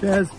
Cheers.